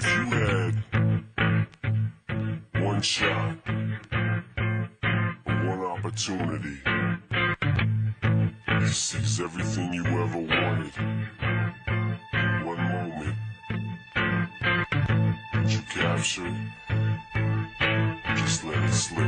If you had one shot, one opportunity to seize everything you ever wanted, one moment, would you capture it? Just let it slip.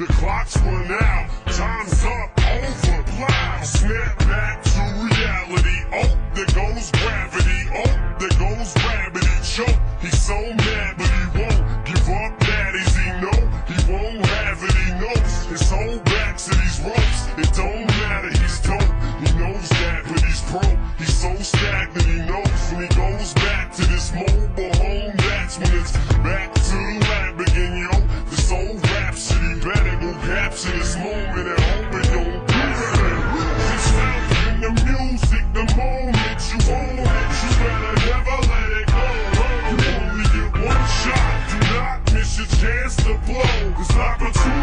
it's the. This old rhapsody better go in the music, the moment you own it, you better never let it go. You only get one shot, do not miss your chance to blow. Cause opportunity.